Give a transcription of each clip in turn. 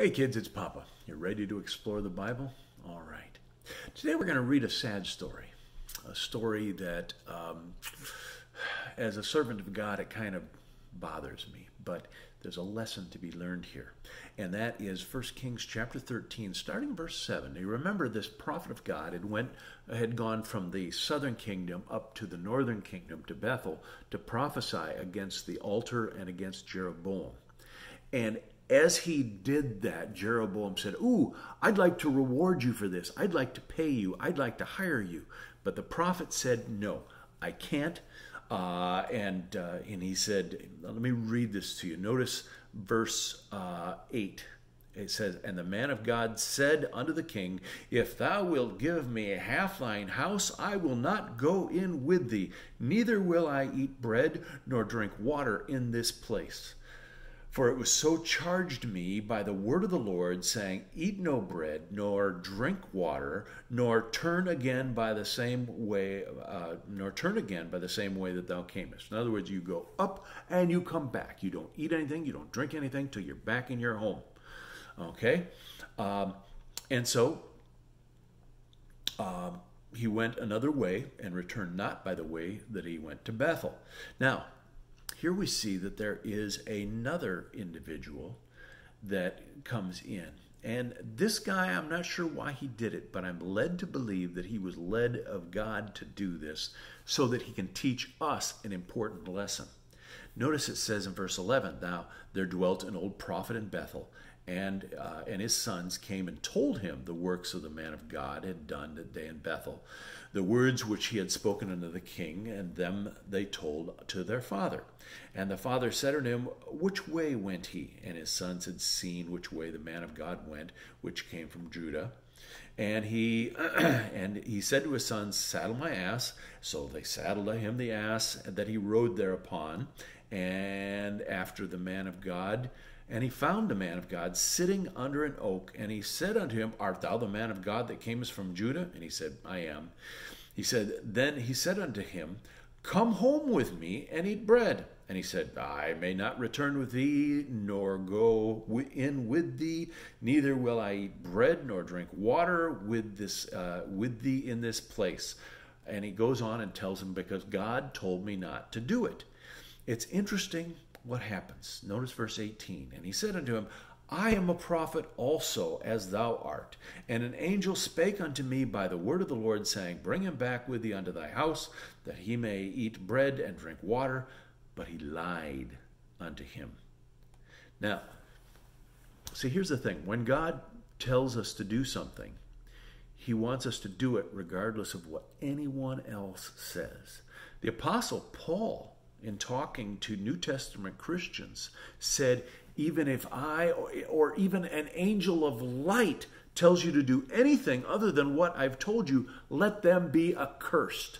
Hey kids, it's Papa. You ready to explore the Bible? All right. Today we're going to read a sad story. A story that, um, as a servant of God, it kind of bothers me. But there's a lesson to be learned here. And that is 1 Kings chapter 13, starting verse 7. You remember this prophet of God had went had gone from the southern kingdom up to the northern kingdom to Bethel to prophesy against the altar and against Jeroboam. And as he did that, Jeroboam said, Ooh, I'd like to reward you for this. I'd like to pay you. I'd like to hire you. But the prophet said, No, I can't. Uh, and, uh, and he said, Let me read this to you. Notice verse uh, 8. It says, And the man of God said unto the king, If thou wilt give me a half thine house, I will not go in with thee, neither will I eat bread nor drink water in this place. For it was so charged me by the word of the Lord, saying, Eat no bread, nor drink water, nor turn again by the same way, uh, nor turn again by the same way that thou camest. In other words, you go up and you come back. You don't eat anything, you don't drink anything till you're back in your home. Okay, um, and so um, he went another way and returned not by the way that he went to Bethel. Now here we see that there is another individual that comes in. And this guy, I'm not sure why he did it, but I'm led to believe that he was led of God to do this so that he can teach us an important lesson. Notice it says in verse 11, Now there dwelt an old prophet in Bethel, and uh, and his sons came and told him the works of the man of God had done that day in Bethel, the words which he had spoken unto the king, and them they told to their father. And the father said unto him, Which way went he? And his sons had seen which way the man of God went, which came from Judah. And he and he said to his sons, Saddle my ass. So they saddled him the ass that he rode thereupon. And after the man of God and he found the man of God sitting under an oak, and he said unto him, Art thou the man of God that camest from Judah? And he said, I am. He said, Then he said unto him, Come home with me and eat bread. And he said, I may not return with thee, nor go in with thee, neither will I eat bread nor drink water with this uh, with thee in this place. And he goes on and tells him, Because God told me not to do it. It's interesting what happens? Notice verse 18. And he said unto him, I am a prophet also, as thou art. And an angel spake unto me by the word of the Lord, saying, Bring him back with thee unto thy house, that he may eat bread and drink water. But he lied unto him. Now, see, here's the thing when God tells us to do something, he wants us to do it regardless of what anyone else says. The Apostle Paul in talking to New Testament Christians said, even if I or, or, even an angel of light tells you to do anything other than what I've told you, let them be accursed.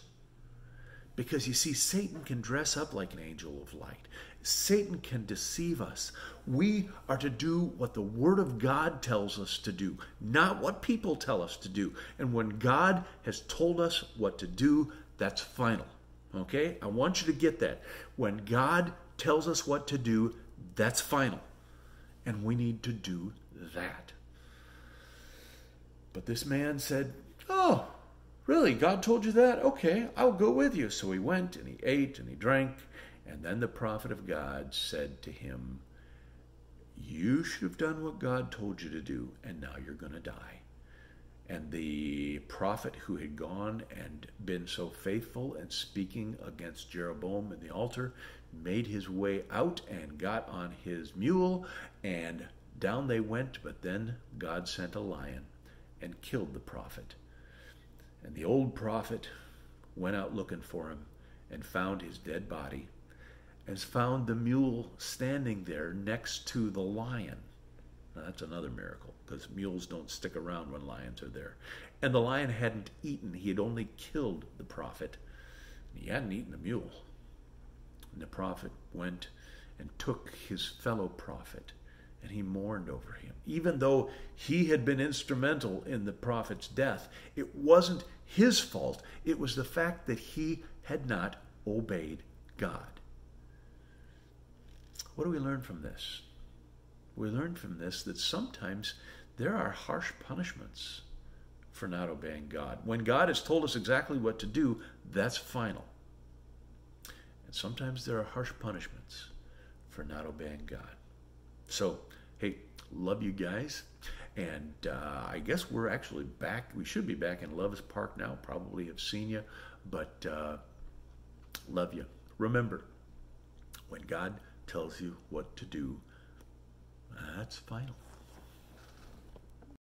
Because you see, Satan can dress up like an angel of light. Satan can deceive us. We are to do what the Word of God tells us to do, not what people tell us to do. And when God has told us what to do, that's final. Okay? I want you to get that. When God tells us what to do, that's final. And we need to do that. But this man said, Oh, really? God told you that? Okay, I'll go with you. So he went and he ate and he drank. And then the prophet of God said to him, You should have done what God told you to do, and now you're going to die. And the prophet who had gone and been so faithful and speaking against Jeroboam in the altar made his way out and got on his mule, and down they went. But then God sent a lion and killed the prophet. And the old prophet went out looking for him and found his dead body, and found the mule standing there next to the lion. That's another miracle because mules don't stick around when lions are there. And the lion hadn't eaten, he had only killed the prophet. He hadn't eaten the mule. And the prophet went and took his fellow prophet and he mourned over him. Even though he had been instrumental in the prophet's death, it wasn't his fault. It was the fact that he had not obeyed God. What do we learn from this? We learn from this that sometimes there are harsh punishments for not obeying God. When God has told us exactly what to do, that's final. And sometimes there are harsh punishments for not obeying God. So, hey, love you guys. And uh, I guess we're actually back. We should be back in Loves Park now. Probably have seen you, but uh, love you. Remember, when God tells you what to do, that's final.